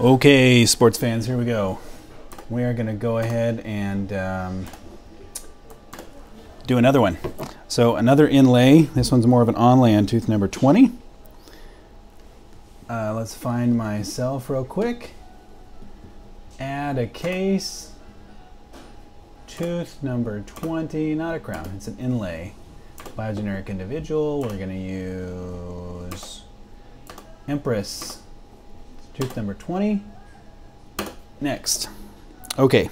Okay, sports fans, here we go. We are going to go ahead and um, do another one. So another inlay. This one's more of an onlay on tooth number 20. Uh, let's find myself real quick. Add a case. Tooth number 20, not a crown, it's an inlay. Biogeneric individual, we're going to use Empress tooth number 20. Next. Okay,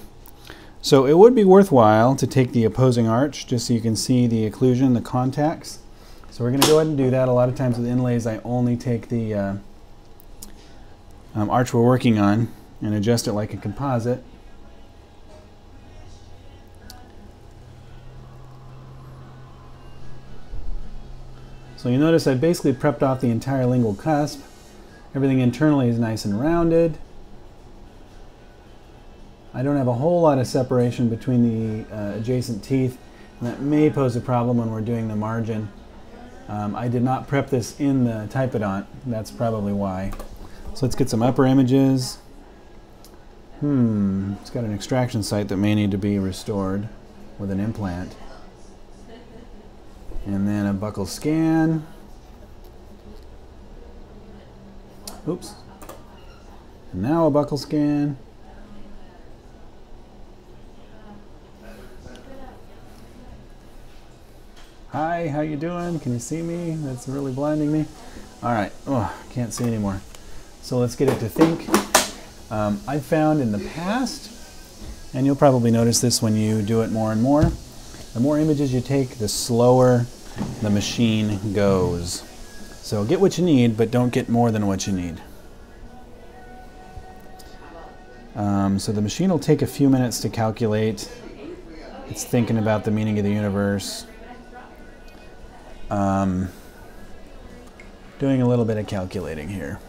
so it would be worthwhile to take the opposing arch just so you can see the occlusion, the contacts. So we're going to go ahead and do that. A lot of times with inlays, I only take the uh, um, arch we're working on and adjust it like a composite. So you notice I basically prepped off the entire lingual cusp. Everything internally is nice and rounded. I don't have a whole lot of separation between the uh, adjacent teeth, and that may pose a problem when we're doing the margin. Um, I did not prep this in the typodont, that's probably why. So let's get some upper images. Hmm, it's got an extraction site that may need to be restored with an implant. And then a buccal scan. Oops. And now a buccal scan. Hi, how you doing? Can you see me? That's really blinding me. All right. Oh, can't see anymore. So let's get it to think. Um, I've found in the past, and you'll probably notice this when you do it more and more, the more images you take, the slower the machine goes. So get what you need, but don't get more than what you need. Um, so the machine will take a few minutes to calculate. It's thinking about the meaning of the universe. Um, doing a little bit of calculating here.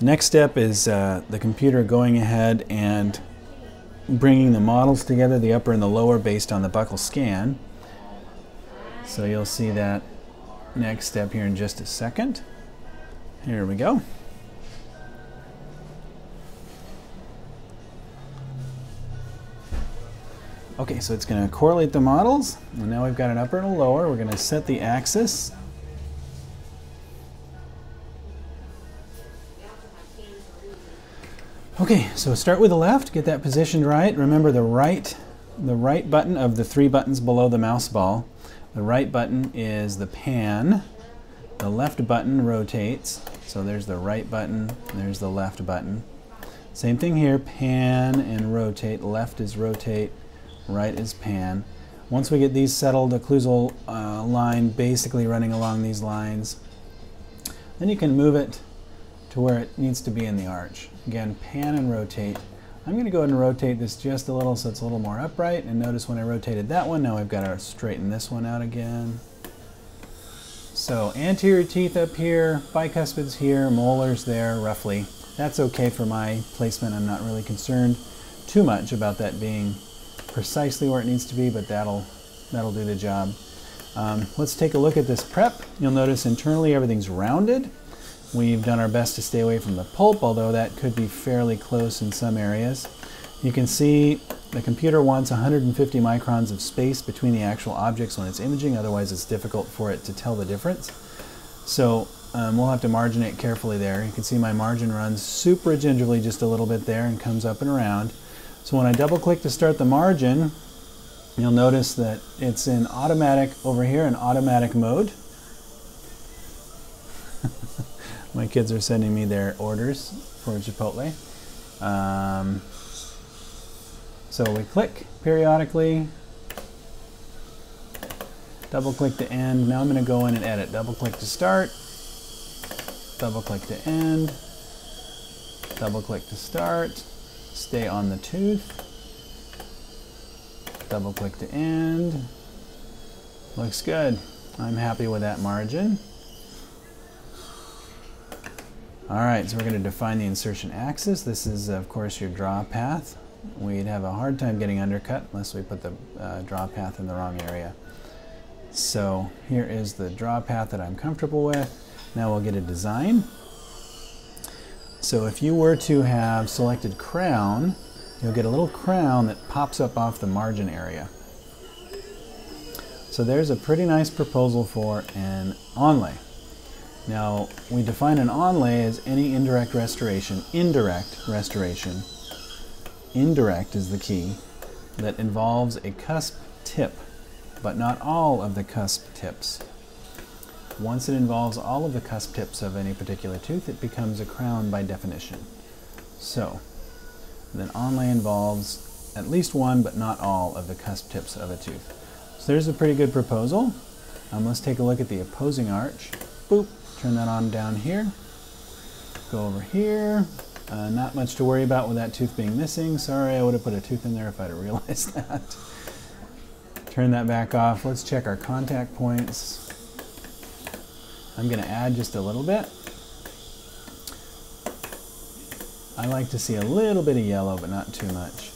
Next step is uh, the computer going ahead and bringing the models together, the upper and the lower, based on the buccal scan. So you'll see that next step here in just a second. Here we go. Okay, so it's going to correlate the models. And now we've got an upper and a lower. We're going to set the axis. Okay, so start with the left, get that positioned right. Remember the right, the right button of the three buttons below the mouse ball. The right button is the pan. The left button rotates. So there's the right button, there's the left button. Same thing here, pan and rotate. Left is rotate, right is pan. Once we get these settled, occlusal uh, line basically running along these lines, then you can move it to where it needs to be in the arch. Again, pan and rotate. I'm going to go ahead and rotate this just a little so it's a little more upright. And notice when I rotated that one, now I've got to straighten this one out again. So anterior teeth up here, bicuspids here, molars there, roughly. That's okay for my placement. I'm not really concerned too much about that being precisely where it needs to be, but that'll, that'll do the job. Um, let's take a look at this prep. You'll notice internally everything's rounded. We've done our best to stay away from the pulp, although that could be fairly close in some areas. You can see the computer wants 150 microns of space between the actual objects when it's imaging, otherwise it's difficult for it to tell the difference. So um, we'll have to margin it carefully there. You can see my margin runs super gingerly just a little bit there and comes up and around. So when I double click to start the margin, you'll notice that it's in automatic over here in automatic mode. My kids are sending me their orders for Chipotle. Um, so we click periodically, double click to end. Now I'm going to go in and edit. Double click to start, double click to end, double click to start, stay on the tooth, double click to end. Looks good. I'm happy with that margin. All right, so we're going to define the insertion axis. This is, of course, your draw path. We'd have a hard time getting undercut unless we put the uh, draw path in the wrong area. So here is the draw path that I'm comfortable with. Now we'll get a design. So if you were to have selected crown, you'll get a little crown that pops up off the margin area. So there's a pretty nice proposal for an onlay. Now, we define an onlay as any indirect restoration, indirect restoration, indirect is the key, that involves a cusp tip, but not all of the cusp tips. Once it involves all of the cusp tips of any particular tooth, it becomes a crown by definition. So, then onlay involves at least one, but not all, of the cusp tips of a tooth. So there's a pretty good proposal. Um, let's take a look at the opposing arch. Boop, turn that on down here. Go over here. Uh, not much to worry about with that tooth being missing. Sorry, I would have put a tooth in there if I'd have realized that. Turn that back off. Let's check our contact points. I'm going to add just a little bit. I like to see a little bit of yellow, but not too much.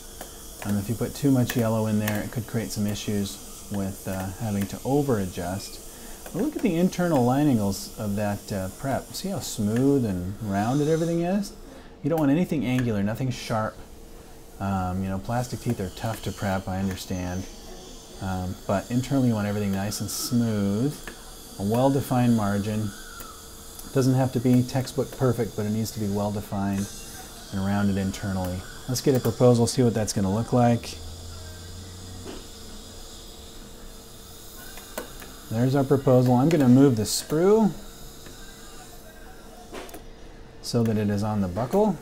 Um, if you put too much yellow in there, it could create some issues with uh, having to over adjust. But look at the internal lining of that uh, prep. See how smooth and rounded everything is? You don't want anything angular, nothing sharp. Um, you know, plastic teeth are tough to prep, I understand. Um, but internally you want everything nice and smooth a well-defined margin. It doesn't have to be textbook perfect, but it needs to be well-defined and rounded internally. Let's get a proposal, see what that's going to look like. There's our proposal. I'm going to move the sprue so that it is on the buccal.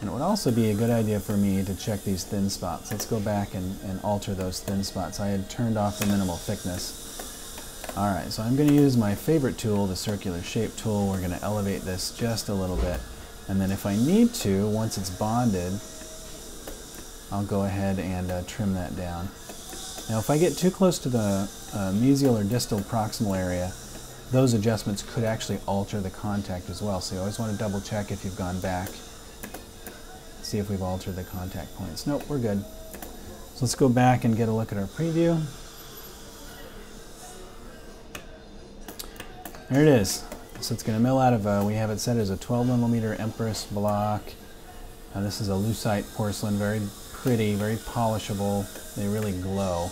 And it would also be a good idea for me to check these thin spots. Let's go back and, and alter those thin spots. I had turned off the minimal thickness. Alright, so I'm going to use my favorite tool, the circular shape tool. We're going to elevate this just a little bit. And then if I need to, once it's bonded, I'll go ahead and uh, trim that down. Now if I get too close to the uh, mesial or distal proximal area, those adjustments could actually alter the contact as well. So you always want to double check if you've gone back. See if we've altered the contact points. Nope, we're good. So let's go back and get a look at our preview. There it is. So it's going to mill out of, a, we have it set as a 12 millimeter Empress block. Uh, this is a leucite porcelain, very pretty, very polishable. They really glow.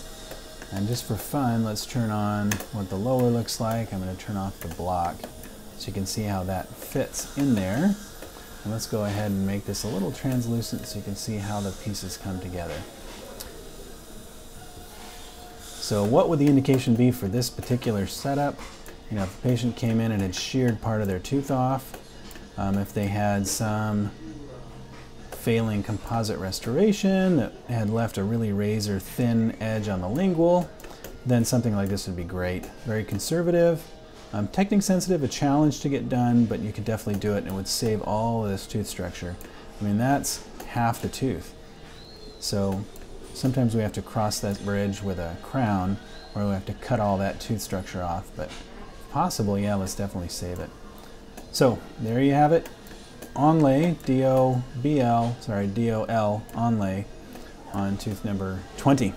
And just for fun, let's turn on what the lower looks like. I'm going to turn off the block so you can see how that fits in there. And let's go ahead and make this a little translucent so you can see how the pieces come together. So what would the indication be for this particular setup? You know, if a patient came in and had sheared part of their tooth off, um, if they had some failing composite restoration that had left a really razor thin edge on the lingual, then something like this would be great. Very conservative, um, technique sensitive, a challenge to get done, but you could definitely do it and it would save all of this tooth structure. I mean, that's half the tooth. So sometimes we have to cross that bridge with a crown or we have to cut all that tooth structure off, but if possible, yeah, let's definitely save it. So there you have it. Onlay, D-O-B-L, sorry, D-O-L, onlay on tooth number 20.